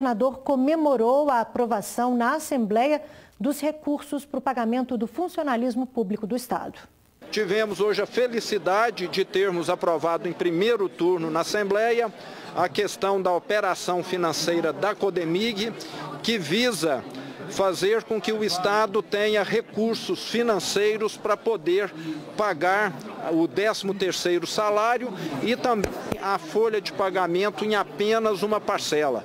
O governador comemorou a aprovação na Assembleia dos recursos para o pagamento do funcionalismo público do Estado. Tivemos hoje a felicidade de termos aprovado em primeiro turno na Assembleia a questão da operação financeira da Codemig, que visa fazer com que o Estado tenha recursos financeiros para poder pagar o 13º salário e também a folha de pagamento em apenas uma parcela.